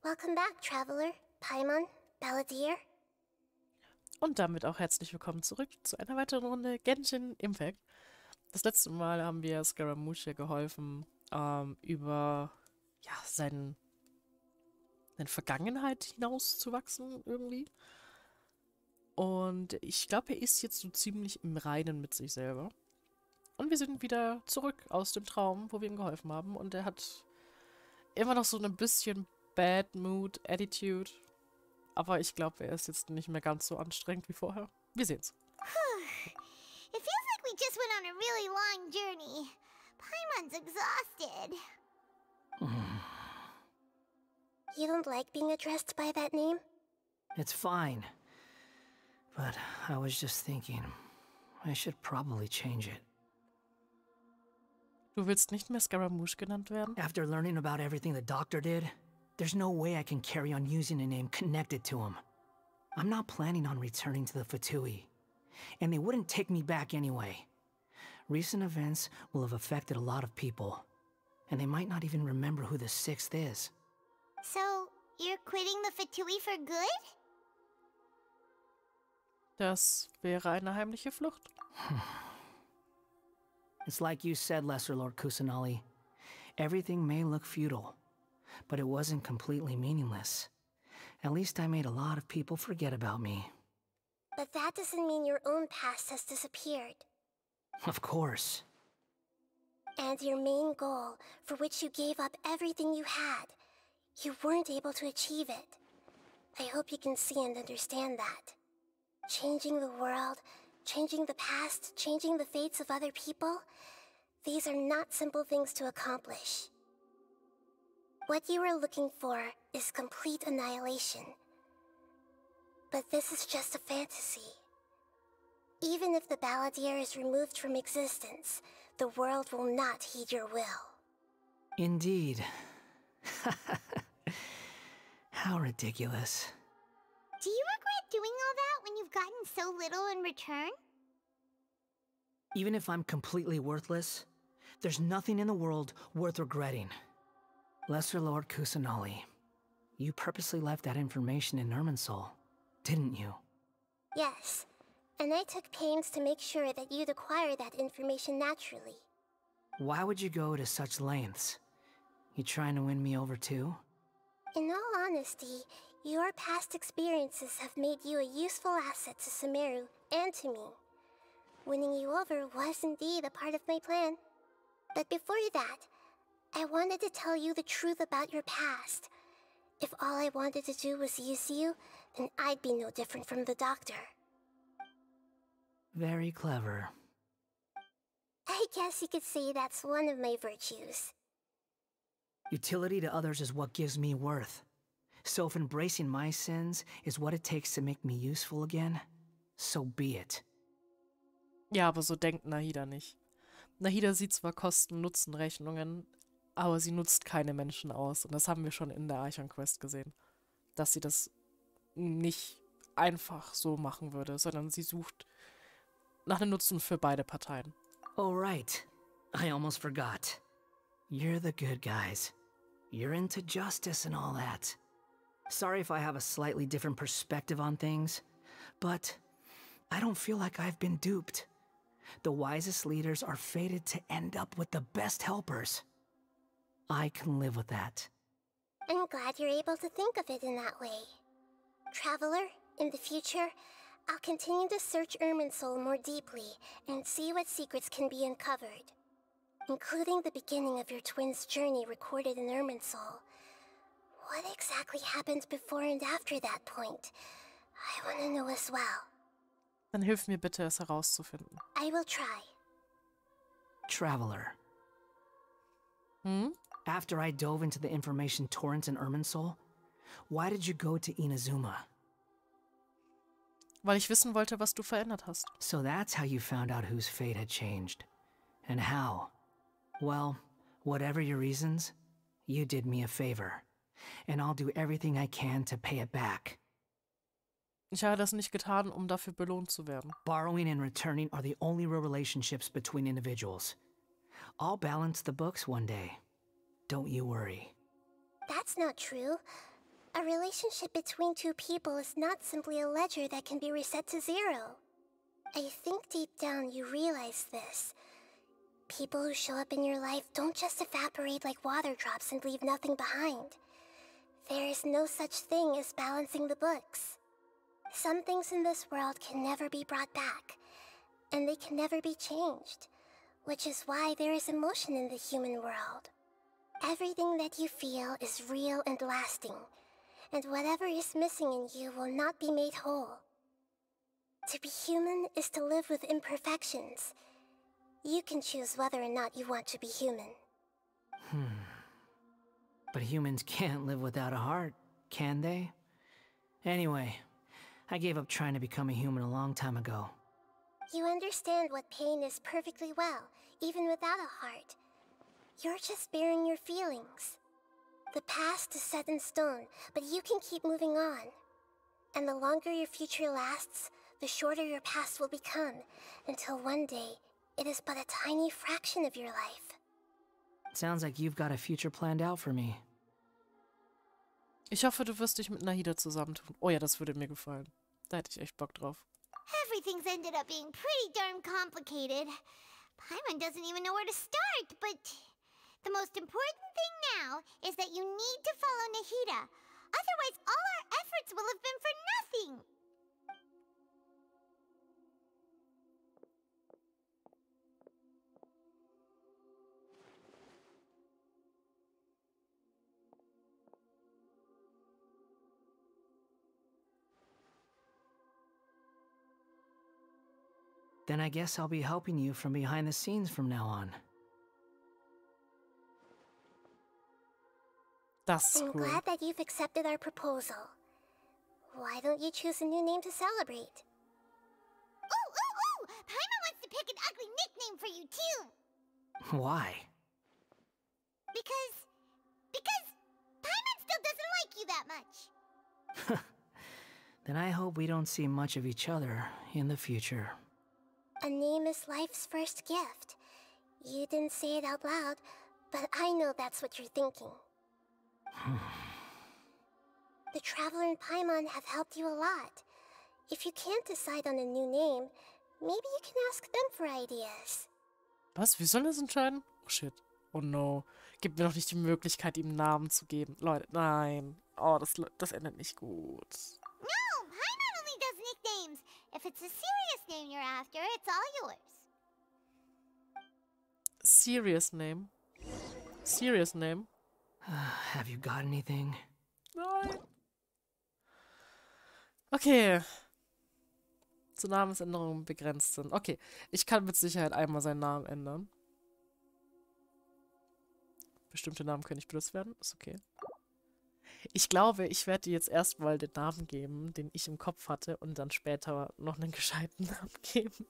Welcome back, Traveler, Paimon, Balladeer. Und damit auch herzlich willkommen zurück zu einer weiteren Runde Genshin Impact. Das letzte Mal haben wir Scaramouche geholfen, ähm, über ja, seinen, seine Vergangenheit hinauszuwachsen irgendwie. Und ich glaube, er ist jetzt so ziemlich im Reinen mit sich selber. Und wir sind wieder zurück aus dem Traum, wo wir ihm geholfen haben. Und er hat immer noch so ein bisschen Bad Mood Attitude. Aber ich glaube, er ist jetzt nicht mehr ganz so anstrengend wie vorher. Wir sehen's. It feels like we just went on a really long journey. Paimon's exhausted. You don't like being addressed by that name? It's fine. But I was just thinking, I should probably change it. Du willst nicht mehr Scaramouche genannt werden? After learning about everything the doctor did, there's no way I can carry on using a name connected to him. I'm not planning on returning to the Fatui, and they wouldn't take me back anyway. Recent events will have affected a lot of people, and they might not even remember who the sixth is. So, you're quitting the Fatui for good? Das wäre eine heimliche Flucht. It's like you said, Lesser Lord Kusanali. Everything may look futile, but it wasn't completely meaningless. At least I made a lot of people forget about me. But that doesn't mean your own past has disappeared. Of course. And your main goal, for which you gave up everything you had, you weren't able to achieve it. I hope you can see and understand that. Changing the world, changing the past, changing the fates of other people, these are not simple things to accomplish. What you are looking for is complete annihilation. But this is just a fantasy. Even if the Balladeer is removed from existence, the world will not heed your will. Indeed. How ridiculous. Do you regret doing all that when you've gotten so little in return? Even if I'm completely worthless, there's nothing in the world worth regretting. Lesser Lord Kusanali, you purposely left that information in Irminsul, didn't you? Yes, and I took pains to make sure that you'd acquire that information naturally. Why would you go to such lengths? You trying to win me over too? In all honesty, your past experiences have made you a useful asset to Sumeru and to me. Winning you over was indeed a part of my plan. But before that, I wanted to tell you the truth about your past. If all I wanted to do was use you, then I'd be no different from the doctor. Very clever. I guess you could say that's one of my virtues. Utility to others is what gives me worth. So if embracing my sins is what it takes to make me useful again, so be it. Ja, aber so denkt Nahida nicht. Nahida sieht zwar Kosten-Nutzen-Rechnungen, aber sie nutzt keine Menschen aus. Und das haben wir schon in der Archon Quest gesehen. Dass sie das nicht einfach so machen würde, sondern sie sucht nach einem Nutzen für beide Parteien. Oh, right. I almost forgot. You're the good guys. You're into justice and all that. Sorry if I have a slightly different perspective on things, but I don't feel like I've been duped. The wisest leaders are fated to end up with the best helpers. I can live with that. I'm glad you're able to think of it in that way. Traveler, in the future, I'll continue to search Irminsul more deeply and see what secrets can be uncovered. Including the beginning of your twins' journey recorded in Irminsul. What exactly happened before and after that point? I want to know as well. Dann hilf mir bitte, es herauszufinden. I will try. Traveler. Hm? After I dove into the information torrents in Irminsul, why did you go to Inazuma? Weil ich wissen wollte, was du verändert hast. So that's how you found out whose fate had changed. And how? Well, whatever your reasons, you did me a favor. And I'll do everything I can to pay it back. Ich habe das nicht getan, um dafür belohnt zu werden. Borrowing and returning are the only real relationships between individuals. I'll balance the books one day. Don't you worry. That's not true. A relationship between two people is not simply a ledger that can be reset to zero. I think deep down you realize this. People who show up in your life don't just evaporate like water drops and leave nothing behind. There is no such thing as balancing the books. Some things in this world can never be brought back, and they can never be changed, which is why there is emotion in the human world. Everything that you feel is real and lasting, and whatever is missing in you will not be made whole. To be human is to live with imperfections. You can choose whether or not you want to be human. Hmm. But humans can't live without a heart, can they? Anyway, I gave up trying to become a human a long time ago. You understand what pain is perfectly well, even without a heart. You're just bearing your feelings. The past is set in stone, but you can keep moving on. And the longer your future lasts, the shorter your past will become, until one day, it is but a tiny fraction of your life. Sounds like you've got a future planned out for me. Ich hoffe, du wirst dich mit Nahida zusammentun. Oh ja, das würde mir gefallen. Da hätte ich echt Bock drauf. Everything's ended up being pretty darn complicated. Paimon doesn't even know where to start, but the most important thing now is that you need to follow Nahida. Otherwise, all our efforts will have been for nothing. Then I guess I'll be helping you from behind the scenes from now on. Das ist I'm cool. glad that you've accepted our proposal. Why don't you choose a new name to celebrate? Ooh, ooh, ooh! Paimon wants to pick an ugly nickname for you, too. Why? Because... Because... Paimon still doesn't like you that much. Then I hope we don't see much of each other in the future. A name is life's first gift. You didn't say it out loud, but I know that's what you're thinking. the Traveler and Paimon have helped you a lot. If you can't decide on a new name, maybe you can ask them for ideas. Was? Wir sollen das entscheiden? Oh shit. Oh no. Gib mir doch nicht die Möglichkeit, ihm einen Namen zu geben. Leute, nein. Oh, das, das endet nicht gut. No, Paimon only does nicknames. If it's a serious name you're after, it's all yours. Serious name. Serious name. Have you got anything? Nein. Okay. Zu Namensänderungen begrenzt sind. Okay, ich kann mit Sicherheit einmal seinen Namen ändern. Bestimmte Namen können nicht benutzt werden. Ist okay. Ich glaube, ich werde dir jetzt erstmal den Namen geben, den ich im Kopf hatte, und dann später noch einen gescheiten Namen geben.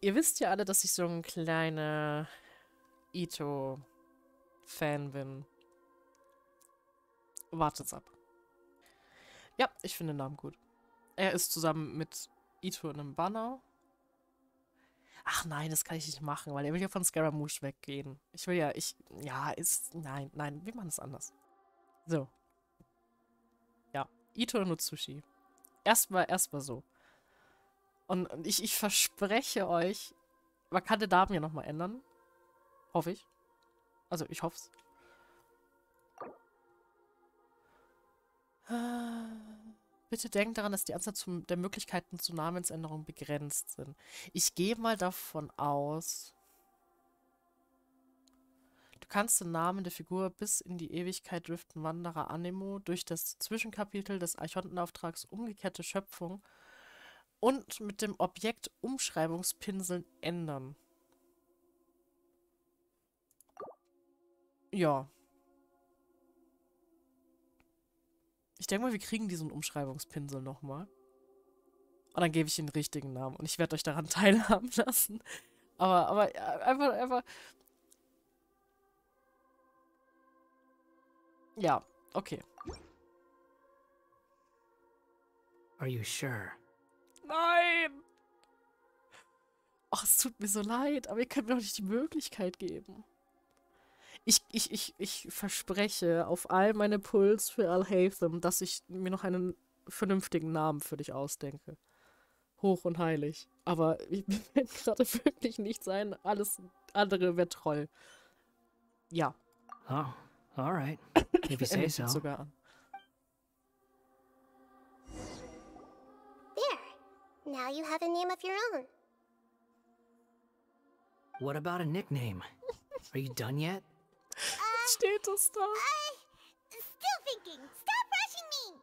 Ihr wisst ja alle, dass ich so ein kleiner Ito-Fan bin. Wartet's ab. Ja, ich finde den Namen gut. Er ist zusammen mit Ito in einem Banner. Ach nein, das kann ich nicht machen, weil er will ja von Scaramouche weggehen. Ich will ja, ich, ja, ist, nein, nein, wir machen es anders. So. Ja, Ito Nutsushi. Erstmal, erstmal so. Und und ich, ich verspreche euch, man kann den Namen ja nochmal ändern. Hoffe ich. Also, ich hoffe es. Bitte denkt daran, dass die Anzahl zum, der Möglichkeiten zur Namensänderung begrenzt sind. Ich gehe mal davon aus, du kannst den Namen der Figur bis in die Ewigkeit driften Wanderer Anemo durch das Zwischenkapitel des Archontenauftrags Umgekehrte Schöpfung und mit dem Objekt Umschreibungspinseln ändern. Ja. Ich denke mal, wir kriegen diesen Umschreibungspinsel nochmal. Und dann gebe ich den richtigen Namen. Und ich werde euch daran teilhaben lassen. Aber, aber äh, einfach, einfach. Ja, okay. Are you sure? Nein! Ach, es tut mir so leid, aber ihr könnt mir doch nicht die Möglichkeit geben. Ich, ich, ich, ich verspreche auf all meine Puls für Al-Haytham, dass ich mir noch einen vernünftigen Namen für dich ausdenke. Hoch und heilig. Aber ich bin gerade wirklich nicht sein. Alles andere wäre Troll. Ja. Oh, alright. If you say so. sogar an. There. Now you have a name of your own. What about a nickname? Are you done yet? Steht es da? I... Still thinking. Stop rushing me!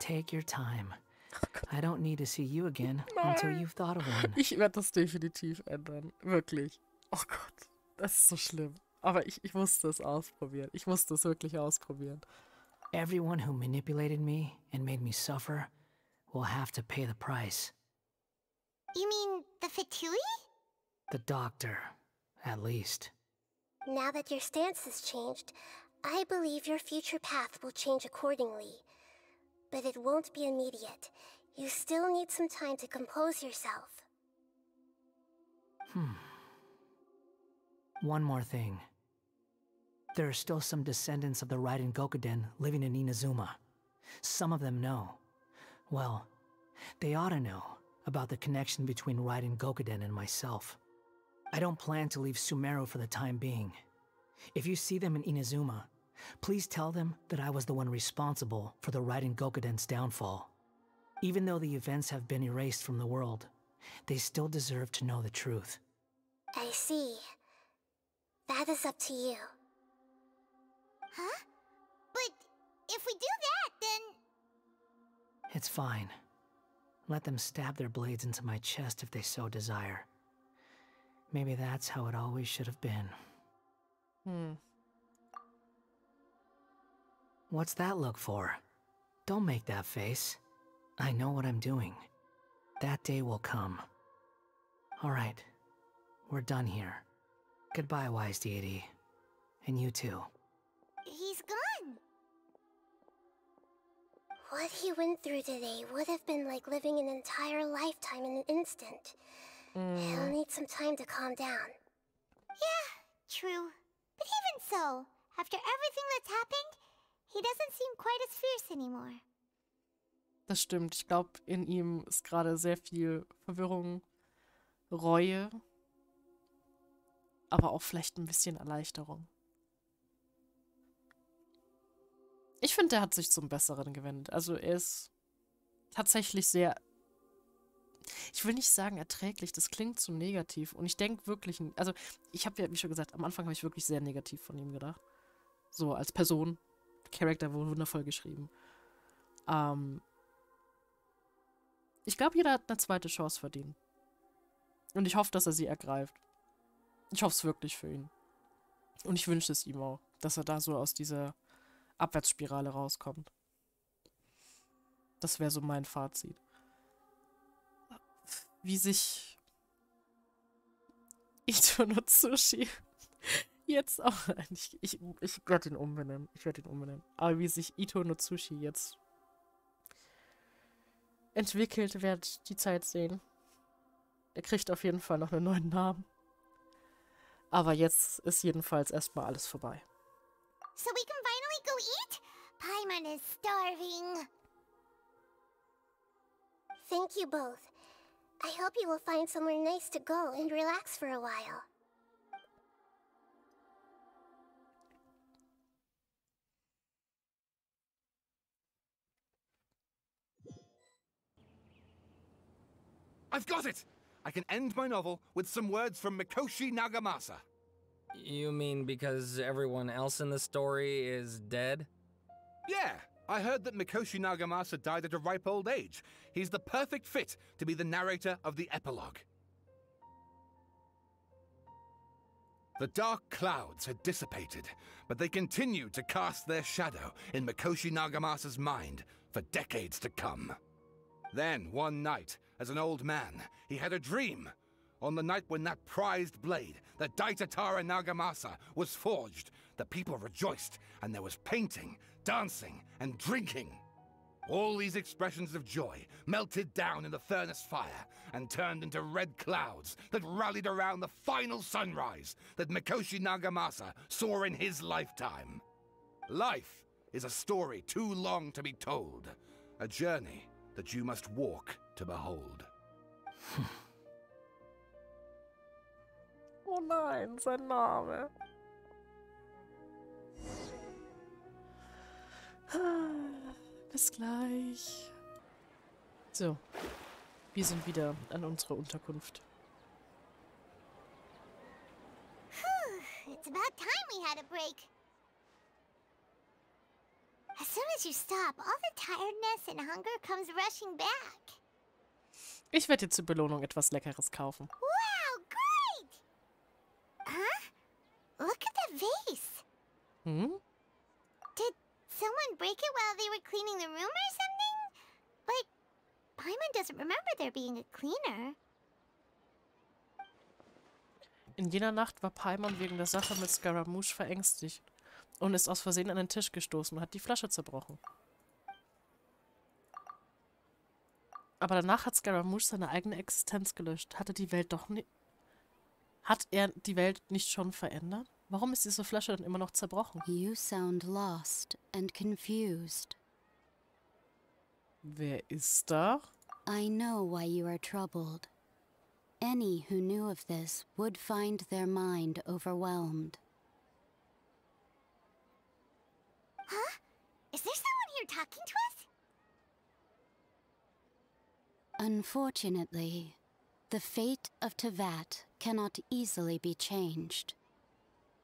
Take your time. Oh, I don't need to see you again until you've thought of one. Ich werde das definitiv ändern. Wirklich. Oh Gott. Das ist so schlimm. Aber ich, ich musste es ausprobieren. Ich musste es wirklich ausprobieren. Everyone who manipulated me and made me suffer will have to pay the price. You mean the Fatui? The doctor, at least. Now that your stance has changed, I believe your future path will change accordingly. But it won't be immediate. You still need some time to compose yourself. Hmm. One more thing. There are still some descendants of the Raiden Gokaden living in Inazuma. Some of them know. Well, they ought to know about the connection between Raiden Gokaden and myself. I don't plan to leave Sumeru for the time being. If you see them in Inazuma, please tell them that I was the one responsible for the Raiden Gokaden's downfall. Even though the events have been erased from the world, they still deserve to know the truth. I see. That is up to you. Huh? But if we do that, then... It's fine. Let them stab their blades into my chest if they so desire. Maybe that's how it always should have been. Hm. What's that look for? Don't make that face. I know what I'm doing. That day will come. Alright. We're done here. Goodbye, wise deity. And you too. He's gone. What he went through today would have been like living an entire lifetime in an instant. He'll need some time to calm down. Yeah, true. But even so, after everything that's happened, he doesn't seem quite as fierce anymore. Das stimmt. Ich glaube, in ihm ist gerade sehr viel Verwirrung, Reue, aber auch vielleicht ein bisschen Erleichterung. Ich finde, er hat sich zum Besseren gewendet. Also er ist tatsächlich sehr. Ich will nicht sagen erträglich, das klingt zu negativ. Und ich denke wirklich, also ich habe ja, wie schon gesagt, am Anfang habe ich wirklich sehr negativ von ihm gedacht. So als Person. Charakter wurde wundervoll geschrieben. Ähm, ich glaube, jeder hat eine zweite Chance verdient. Und ich hoffe, dass er sie ergreift. Ich hoffe es wirklich für ihn. Und ich wünsche es ihm auch, dass er da so aus dieser Abwärtsspirale rauskommt. Das wäre so mein Fazit. Wie sich Ito no Tsushi jetzt auch. Ich, ich, ich werde ihn umbenennen. Ich werde ihn umbenennen. Aber wie sich Ito no Tsushi jetzt entwickelt, wird die Zeit sehen. Er kriegt auf jeden Fall noch einen neuen Namen. Aber jetzt ist jedenfalls erstmal alles vorbei. So we can finally go eat? Paimon is starving. Thank you both. I hope you will find somewhere nice to go and relax for a while. I've got it! I can end my novel with some words from Mikoshi Nagamasa. You mean because everyone else in the story is dead? Yeah, I heard that Mikoshi Nagamasa died at a ripe old age. He's the perfect fit to be the narrator of the epilogue. The dark clouds had dissipated, but they continued to cast their shadow in Mikoshi Nagamasa's mind for decades to come. Then, one night, as an old man, he had a dream. On the night when that prized blade, the Daitatara Nagamasa, was forged, the people rejoiced, and there was painting, dancing, and drinking. All these expressions of joy melted down in the furnace fire and turned into red clouds that rallied around the final sunrise that Mikoshi Nagamasa saw in his lifetime. Life is a story too long to be told, a journey that you must walk to behold. Oh nein, sein Name. Bis gleich. So. Wir sind wieder an unserer Unterkunft. It's about time we had a break. As soon as you stop, all the tiredness and hunger comes rushing back. Ich werde dir zur Belohnung etwas Leckeres kaufen. Wow, great! Huh? Look at that vase. Hm? Did someone break it while they were cleaning the room or something? But Paimon doesn't remember there being a cleaner. In jener Nacht war Paimon wegen der Sache mit Scaramouche verängstigt und ist aus Versehen an den Tisch gestoßen und hat die Flasche zerbrochen. Aber danach hat Scaramouche seine eigene Existenz gelöscht. Hatte die Welt doch nicht... Hat er die Welt nicht schon verändert? Warum ist diese Flasche dann immer noch zerbrochen? You sound lost and confused. Wer ist da? I know why you are troubled. Any who knew of this would find their mind overwhelmed. Huh? Is there someone here talking to us? Unfortunately, the fate of Teyvat cannot easily be changed.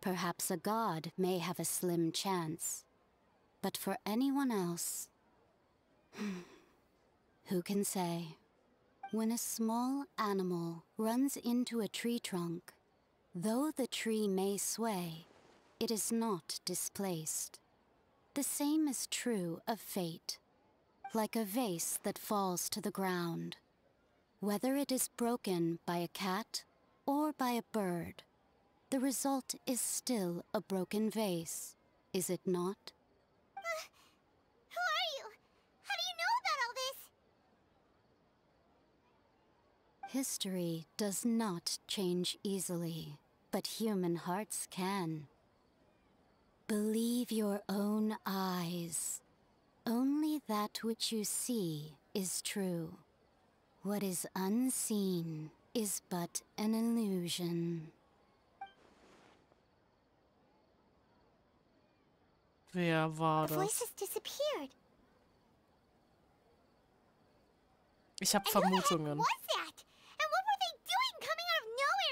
Perhaps a god may have a slim chance, but for anyone else, who can say? When a small animal runs into a tree trunk, though the tree may sway, it is not displaced. The same is true of fate like a vase that falls to the ground. Whether it is broken by a cat or by a bird, the result is still a broken vase, is it not? Uh, who are you? How do you know about all this? History does not change easily, but human hearts can. Believe your own eyes. Only that which you see is true. What is unseen is but an illusion.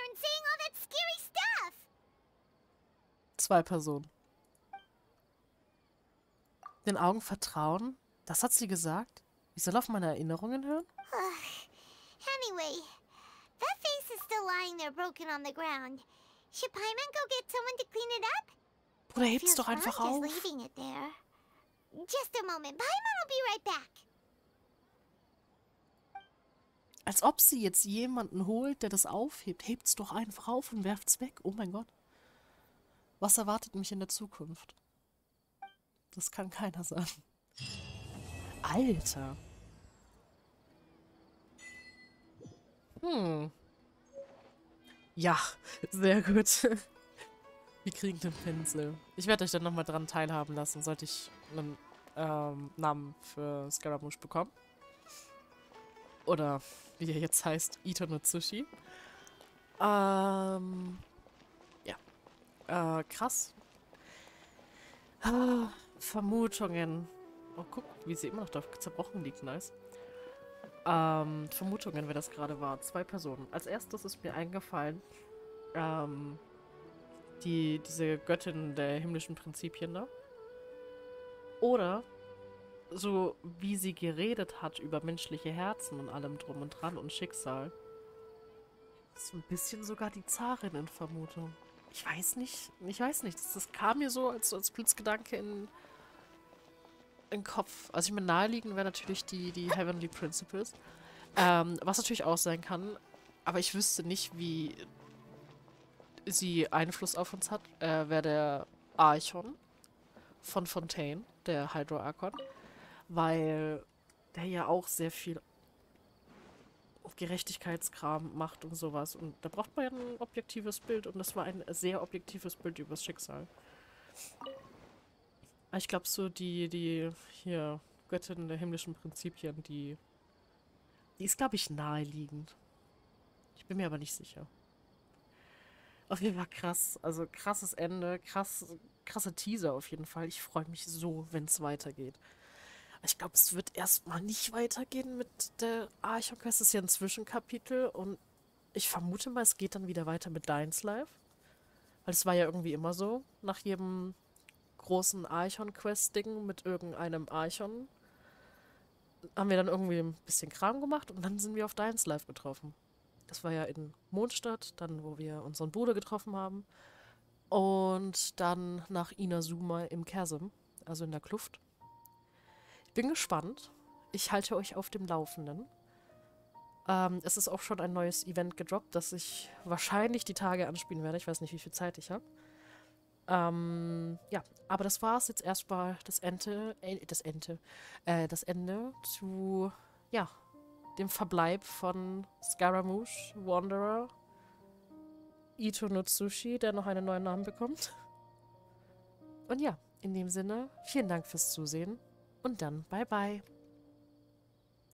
And saying all that scary stuff? Zwei Personen. Den Augen vertrauen? Das hat sie gesagt? Ich soll auf meine Erinnerungen hören? Anyway, that face is still lying there broken on the ground. Should Paimon go get someone to clean it up? Bruder, heb's doch einfach auf. Als ob sie jetzt jemanden holt, der das aufhebt. Hebt's doch einfach auf und werft's weg. Oh mein Gott. Was erwartet mich in der Zukunft? Das kann keiner sagen. Alter. Hm. Ja, sehr gut. Wir kriegen den Pinsel. Ich werde euch dann nochmal dran teilhaben lassen, sollte ich einen ähm, Namen für Scaramouche bekommen. Oder wie er jetzt heißt, Ito no Tsushi. Ähm, ja. Äh, krass. Ah, Vermutungen. Oh, guck, wie sie immer noch da zerbrochen liegt, nice. Ähm, Vermutungen, wer das gerade war. Zwei Personen. Als erstes ist mir eingefallen, ähm, die, diese Göttin der himmlischen Prinzipien da. Oder so wie sie geredet hat über menschliche Herzen und allem drum und dran und Schicksal. So ein bisschen sogar die Zarin in Vermutung. Ich weiß nicht, ich weiß nicht. Das, das kam mir so als, als Blitzgedanke in, in den Kopf. Also ich meine, naheliegend wäre natürlich die, die Heavenly Principles. Ähm, was natürlich auch sein kann, aber ich wüsste nicht, wie sie Einfluss auf uns hat, äh, wäre der Archon von Fontaine, der Hydro Archon. weil der ja auch sehr viel Gerechtigkeitskram macht und sowas. Und da braucht man ja ein objektives Bild und das war ein sehr objektives Bild übers Schicksal. Ich glaube, so die, die hier Göttin der himmlischen Prinzipien, die, die ist, glaube ich, naheliegend. Ich bin mir aber nicht sicher. Auf jeden Fall krass. Also krasses Ende, krass, krasse Teaser auf jeden Fall. Ich freue mich so, wenn es weitergeht. Ich glaube, es wird erstmal nicht weitergehen mit der Archon Quest. Das ist ja ein Zwischenkapitel und ich vermute mal, es geht dann wieder weiter mit Dines Life. Weil es war ja irgendwie immer so. Nach jedem großen Archon-Quest-Ding mit irgendeinem Archon haben wir dann irgendwie ein bisschen Kram gemacht und dann sind wir auf Dines Life getroffen. Das war ja in Mondstadt, dann wo wir unseren Bruder getroffen haben. Und dann nach Inazuma im Chasm, also in der Kluft. Ich bin gespannt. Ich halte euch auf dem Laufenden. Ähm, es ist auch schon ein neues Event gedroppt, das ich wahrscheinlich die Tage anspielen werde. Ich weiß nicht, wie viel Zeit ich habe. Ähm, ja, aber das war es jetzt erstmal das Ende, äh, das Ende, äh, das Ende zu, ja, dem Verbleib von Scaramouche, Wanderer, Ito Nutsushi, der noch einen neuen Namen bekommt. Und ja, in dem Sinne, vielen Dank fürs Zusehen und dann bye bye.